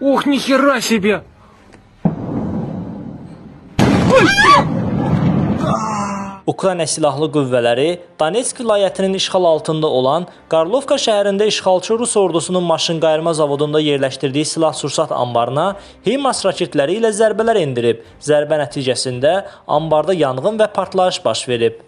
Ух, нихера себе! Ukrayna silahlı qüvvələri Donetsk vilayətinin işğal altında olan Qarlovka şəhərində işğalçı Rus ordusunun maşınqayırma zavodunda yerləşdirdiyi silah-sursat anbarına HIMARS raketləri ilə zərbələr endirib. Zərbə nəticəsində anbarda yanğın və partlayış baş verib.